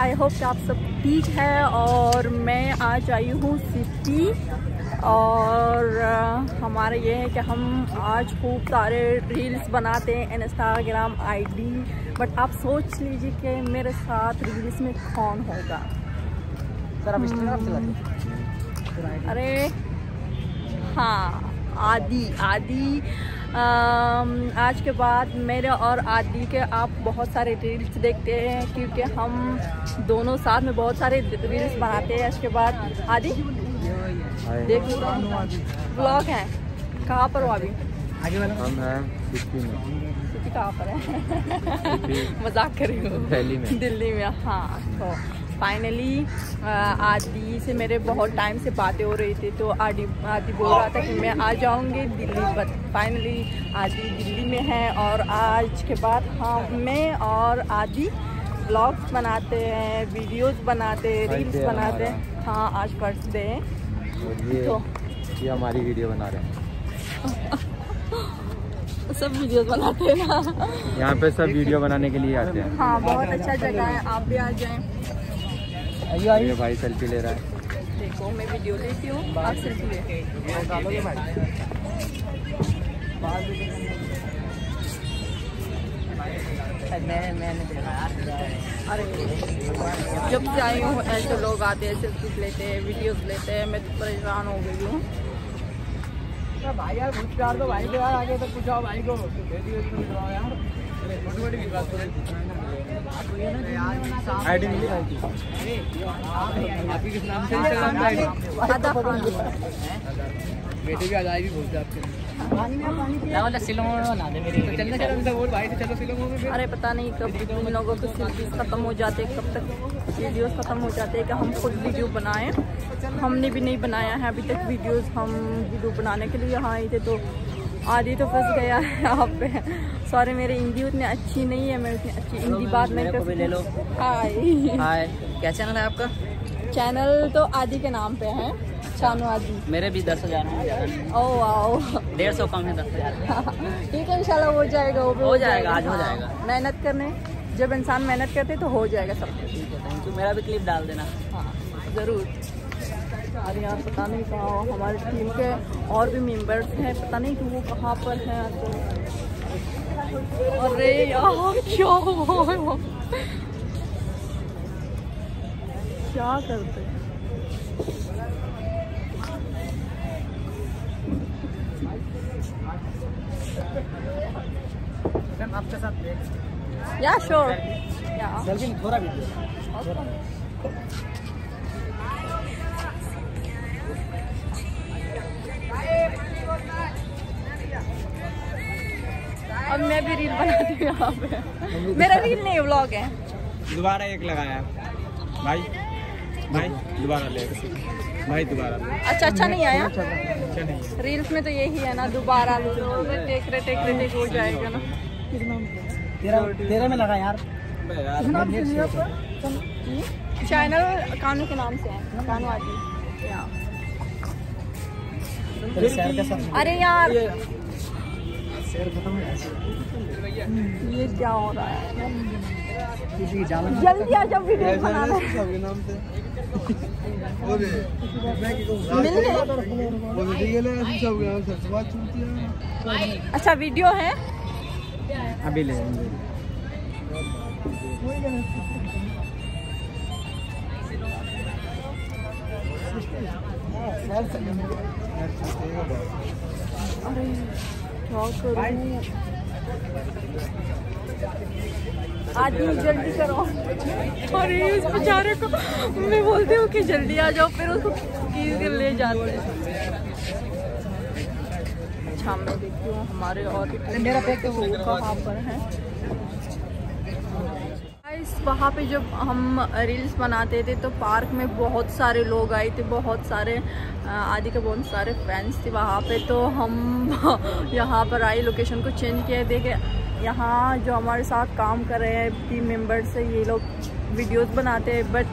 I hope कि आप सब ठीक है और मैं आज आई हूँ सिटी और हमारा ये है कि हम आज खूब सारे रील्स बनाते हैं इंस्टाग्राम आईडी बट आप सोच लीजिए कि मेरे साथ रील्स में कौन होगा। सर आप अरे हाँ आदि आदि आज के बाद मेरे और आदि के आप बहुत सारे रील्स देखते हैं क्योंकि हम दोनों साथ में बहुत सारे रील्स बनाते हैं। आज के बाद आदि देख ब्लॉग है। कहाँ पर हो अभी? हम हैं में। कहाँ पर है? मज़ाक कर रही हूँ। दिल्ली में। दिल्ली में हाँ तो फाइनली आदि से मेरे बहुत टाइम से बातें हो रही थी तो आदि आदि बोल रहा था कि मैं आ जाऊँगी दिल्ली बट फाइनली आदि दिल्ली में है और आज के बाद हाँ मैं और आदि ब्लॉग्स बनाते हैं वीडियोस बनाते हैं रील्स बनाते हैं। हाँ आज बर्थडे है। ये तो ये हमारी वीडियो बना रहे हैं। सब वीडियोस बनाते हैं। यहाँ पे सब वीडियो बनाने के लिए आते हैं। हाँ बहुत अच्छा जगह है आप भी आ जाएँ। ये भाई सेल्फी ले रहा है। देखो मैं वीडियो लेती हूँ आप सिर्फ़ ले मैं मैंने देखा। यार अरे जब से आई हूँ ऐसे लोग आते हैं सेल्फीज लेते हैं वीडियोस लेते हैं मैं तो परेशान हो गई हूँ। भाई यार कुछ प्यार तो भाई के यार आगे तो कुछ आओ भाई को। यार आईडी मिली? भाई की आप ही किस नाम से इंस्टाग्राम पे आईडी आधा पानी बेटी भी बोलते आपके। वाला सिलों बना दे मेरी। तो चलना चलो उनसे बोल भाई चलो सिलों में अरे पता नहीं कब इन लोगों के सेल्फीज ख़त्म हो जाते कब तक वीडियोस ख़त्म हो जाते हैं कि हम खुद वीडियो बनाएँ। हमने भी नहीं बनाया है अभी तक वीडियोस हम वीडियो बनाने के लिए यहाँ आए थे तो आदि तो फंस गया है यहाँ पे। सॉरी मेरी हिंदी उतनी अच्छी नहीं है मैं उतनी अच्छी हिंदी बात नहीं कर ले लो। हाय हाय क्या चैनल है आपका? चैनल तो आदि के नाम पे है शानू आदि। मेरे भी दस हज़ार ओ वाओ डेढ़ सौ कम है दस हज़ार। ठीक है इंशाल्लाह हो जाएगा वो हो जाएगा, आज हो हाँ, जाएगा। मेहनत करने जब इंसान मेहनत करते तो हो जाएगा सब कुछ। ठीक है थैंक यू मेरा भी क्लिप डाल देना। हाँ ज़रूर। अरे यार पता नहीं कहाँ हमारी टीम के और भी मेंबर्स हैं पता नहीं कि वो कहाँ पर हैं तो अरे यार क्या हुआ? क्या करते हैं? मैम आपके साथ या श्योर या थोड़ा वीडियो अब मैं भी रील बनाती हूँ यहाँ पे। मेरा रील नहीं व्लॉग है। दोबारा एक लगाया। भाई भाई दोबारा ले। भाई दोबारा अच्छा अच्छा नहीं आया। अच्छा नहीं रील्स में तो यही है ना दोबारा टेक रहे टेक रहे टेक हो जाएगा ना। तेरा तेरे में लगा यार। चैनल कानू के नाम से है। कानू आदि अरे यार ये क्या हो रहा है? जल्दी आ जाओ वीडियो बनाना। है। अच्छा वीडियो है? अभी ले अरे क्या करूँ आदि जल्दी करो। अरे उस बेचारे को मैं बोलती हूँ कि जल्दी आ जाओ फिर उसको खींच के ले जाते अच्छा मैं देखती हूँ हमारे और मेरा पैक तो वो कहाँ पर है। वहाँ पे जब हम रील्स बनाते थे तो पार्क में बहुत सारे लोग आए थे बहुत सारे आदि के बहुत सारे फ्रेंड्स थे वहाँ पे। तो हम यहाँ पर आए लोकेशन को चेंज किया देखे यहाँ जो हमारे साथ काम कर रहे हैं टीम मेंबर्स है ये लोग वीडियोस बनाते हैं बट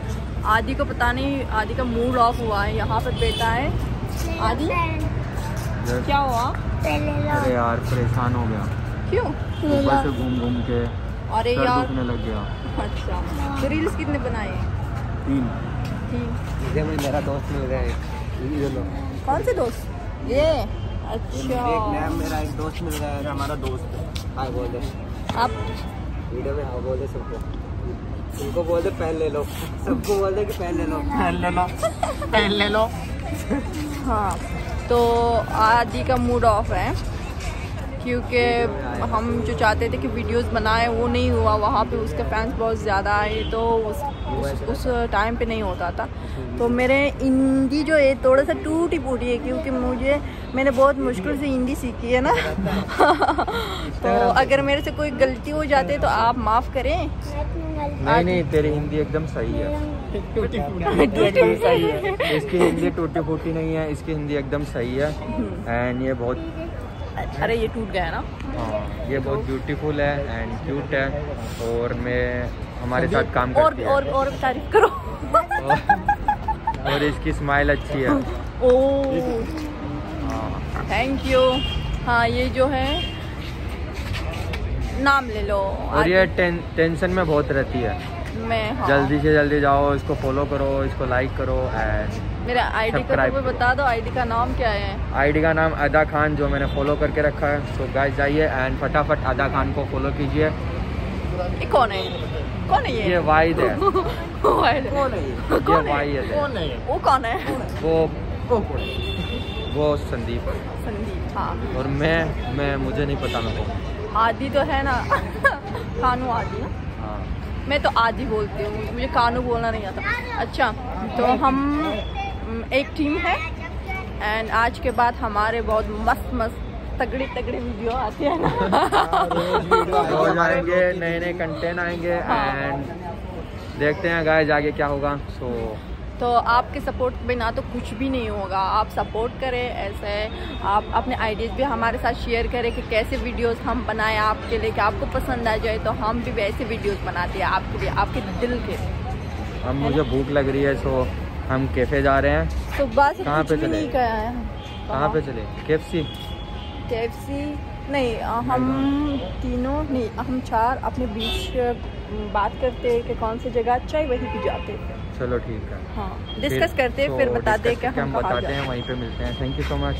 आदि को पता नहीं आदि का मूड ऑफ़ हुआ है। यहाँ पर बेटा है आदि? क्या हुआ? अरे यार परेशान हो गया। क्यों? ऊपर से घूम घूम के। अरे यार। लग गया। अच्छा। तो रील्स कितने बनाए तीन। तीन। मेरा दोस्त मिल गया है। कौन से दोस्त? ये। एक अच्छा। नया मेरा एक दोस्त मिल गया है हमारा दोस्त है। हाय बोल दे। आप? वीडियो में हाँ बोल दे सबको। उनको बोल दे पहन ले लो। सबको बोल दे कि पहन ले लो। पहन ले लो। पहन ले लो। हाँ। तो आदि का मूड ऑफ़ है। क्योंकि हम जो चाहते थे कि वीडियोस बनाए वो नहीं हुआ। वहाँ पे उसके फैंस बहुत ज़्यादा आए तो उस उस, उस टाइम पे नहीं होता था। तो मेरे हिंदी जो है थोड़ा सा टूटी फूटी है क्योंकि मुझे मैंने बहुत मुश्किल से हिंदी सीखी है ना। तो अगर मेरे से कोई गलती हो जाती है तो आप माफ़ करें। नहीं नहीं तेरी हिंदी एकदम सही है। टूटी सही है। इसकी हिंदी टूटी फूटी नहीं है इसकी हिंदी एकदम सही है। एंड ये बहुत अरे ये टूट गया ना? हाँ, ये बहुत ब्यूटीफुल है एंड क्यूट है और मैं हमारे साथ काम और करती और है। और तारीफ़ करो। और, और इसकी स्माइल अच्छी है। ओ हाँ, थैंक यू हाँ ये जो है नाम ले लो। और ये टें, टेंशन में बहुत रहती है। मैं हाँ, जल्दी से जल्दी जाओ इसको फॉलो करो इसको लाइक करो एंड मेरा आईडी का तो बता दो आईडी का नाम क्या है? आईडी का नाम अदा खान जो मैंने फॉलो करके रखा है। तो गाइस जाइए एंड फटाफट अदा खान को फॉलो कीजिए। ये कौन है? कौन है ये? ये वाहिद है। वाहिद है। कौन है ये? कौन है? वाहिद है। वो कौन है? वो वो संदीप है। संदीप हाँ। और मैं मैं मुझे नहीं पता मैं कौन आदि तो है ना? कानू आदि ना? हाँ। मैं तो आदि बोलती हूँ मुझे कानू बोलना नहीं आता। अच्छा तो हम एक टीम है। एंड आज के बाद हमारे बहुत मस्त मस्त तगड़े तगड़े वीडियो आते हैं ना। रोज आएँगे। नए नए कंटेंट आएँगे हाँ। एंड देखते हैं गाइस आगे क्या होगा। सो so, तो आपके सपोर्ट के बिना तो कुछ भी नहीं होगा। आप सपोर्ट करें ऐसे आप अपने आइडियाज़ भी हमारे साथ शेयर करें कि कैसे वीडियोस हम बनाएँ आपके लिए। कि आपको पसंद आ जाए तो हम भी वैसे वीडियोस बनाते हैं आपके लिए आपके दिल के। अब मुझे भूख लग रही है सो हम कैफ़े जा रहे हैं। सुबह से कहाँ पे चले? कहाँ पे चले? केफसी के नहीं हम तीनों नहीं हम चार अपने बीच बात करते हैं कि कौन सी जगह अच्छा है वहीं पे जाते हैं। चलो ठीक है। हाँ डिस्कस करते हैं फिर तो बताते हैं कि हम बताते हैं वहीं पे मिलते हैं। Thank you so much